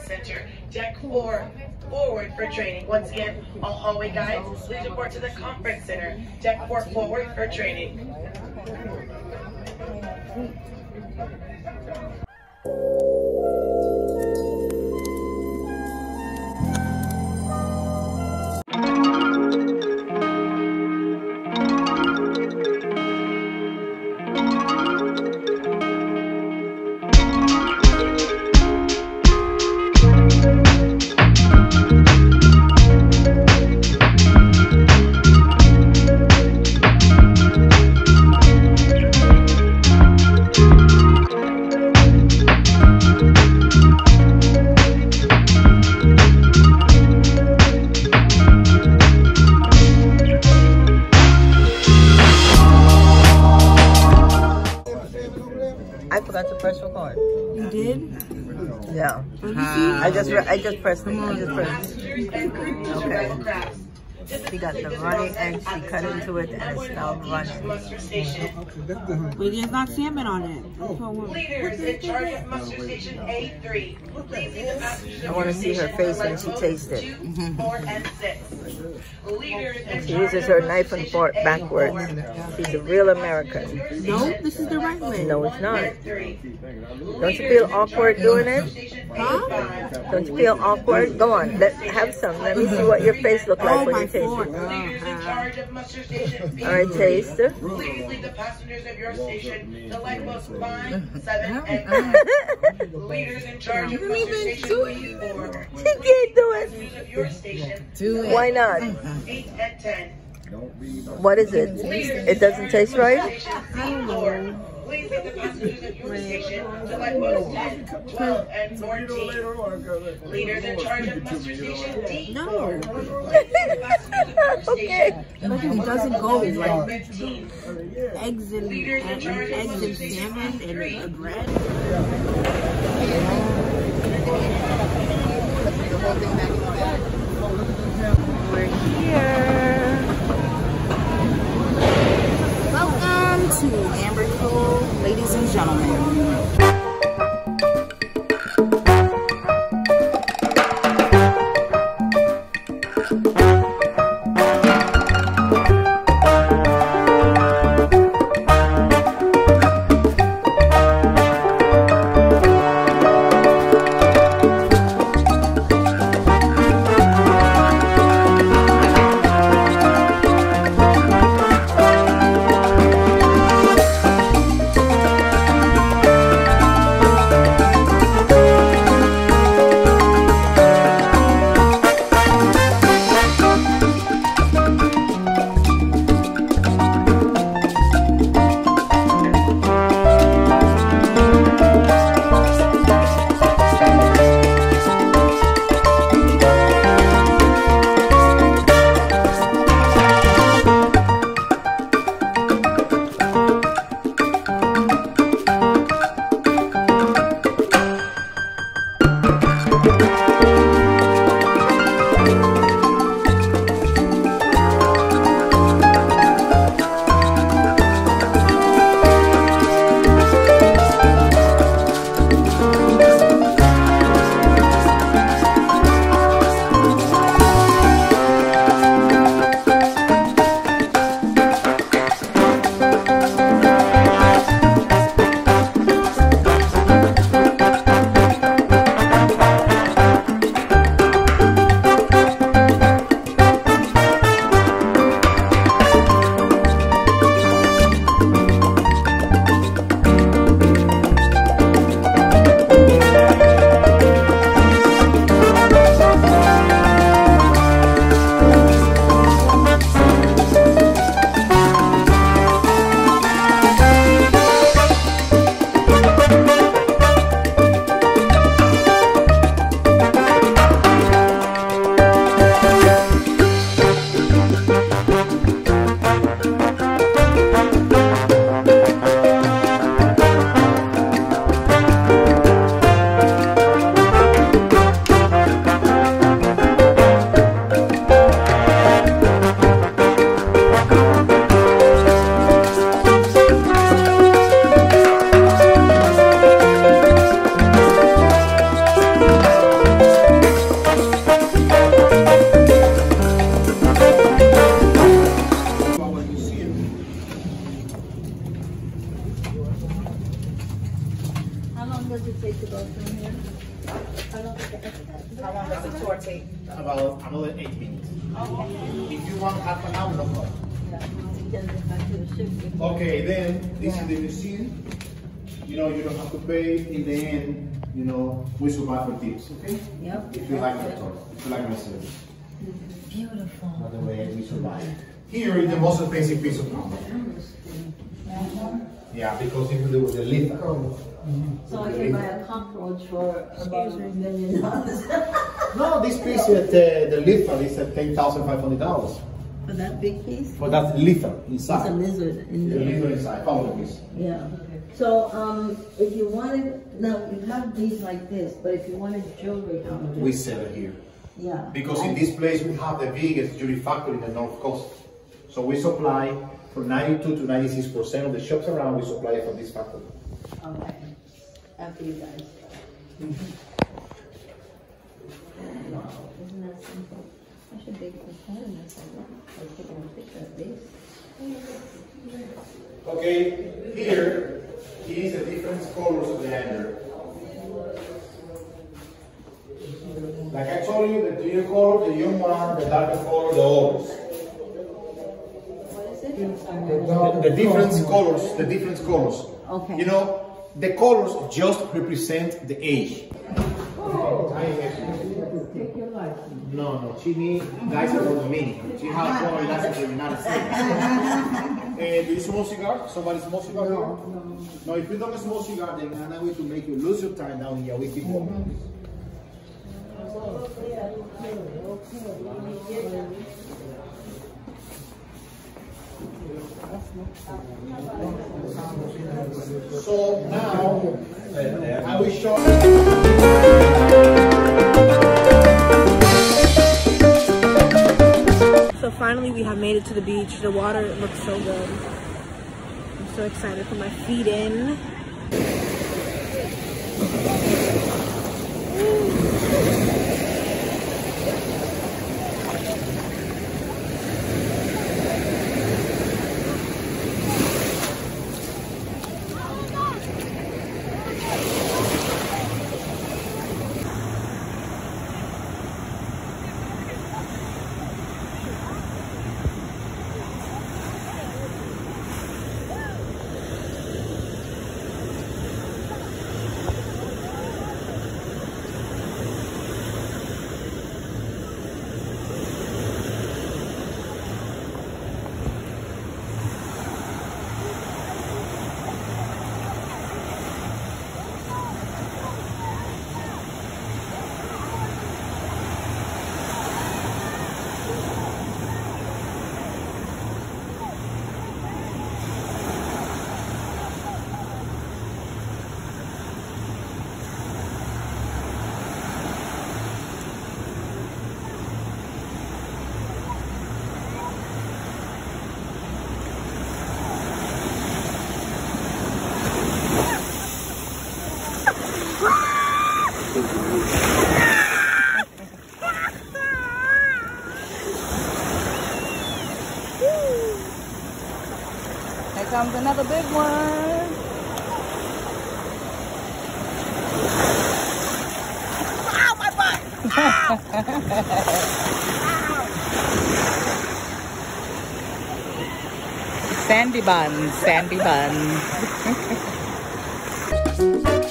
Center, deck four, forward for training. Once again, all hallway guides, please report to the Conference Center, deck four, forward for training. Forgot to press record. You did? Yeah. I just I just pressed it. I just pressed. Okay. She got the runny egg. She cut into it and it's now running. Muster Station. Wait, there's not salmon on it. Oh. That's what I want. Leaders in charge of Muster Station A3. Please leave the passengers I wanna see her face when she tastes it. Two, four, and six. She uses her knife and fork backwards. She's a real American. No, this is the right way. No, it's not. Don't you feel awkward doing it? Huh? Don't you feel awkward? Go on. Let have some. Let me see what your face look Oh, like when my you taste fork. it. Leaders in charge of Muster Station All right, taste. Please leave the passengers of your station to lifeboats 5, 7, and 9. Leaders in charge of Muster Station B4. She can't do it. Passengers of your station Why not? 8 and 10. What is it? It doesn't taste right? Station B4. Please leave the passengers of your station to lifeboats 10, 12, and 14. Leaders in charge of Muster Station D4. No. okay. It doesn't go like 15. eggs and. We're here. Welcome to Amber Cove, ladies and gentlemen. How long does the tour take? About another eight minutes. If you want half an hour, no problem. Okay, then this is the museum. You know, you don't have to pay. In the end, you know, we survive for tips, okay? Yep. If you like my tour, if you like my service. Beautiful. By the way, we survive. Here is the most expensive piece of property. Yeah, because if you do the lift. So I can buy a cockroach for about a million dollars. No, this piece at uh, the lift is at ten thousand five hundred dollars. For that big piece? For that litter It's a inside. lizard in The litter inside, follow this. Yeah. So, um, if you wanted, now you have these like this, but if you wanted jewelry, how would We sell it here. Yeah. Because in this place we have the biggest jewelry factory in the North Coast. So we supply from 92 to 96 percent of the shops around. We supply it from this factory. Okay. After you guys. Wow, isn't that simple? I should take this home and I said, I'm taking a picture of this. Okay, here is the different colors of the hanger. Like I told you, the clear color, the young one, the darker color, the oldest. What is it? The, the different colors, the different colors. Okay. You know, the colors just represent the age. Take. No, no, she need license for Dominican. She has four license for the United States. Eh, do you smoke cigar? Somebody smoke cigar? No, no. No, if you don't smoke cigar, then I'm going to make you lose your time down here. We keep walking. So now, I will show So finally we have made it to the beach. The water looks so good. I'm so excited to put my feet in. Here another big one. sandy bun, sandy bun.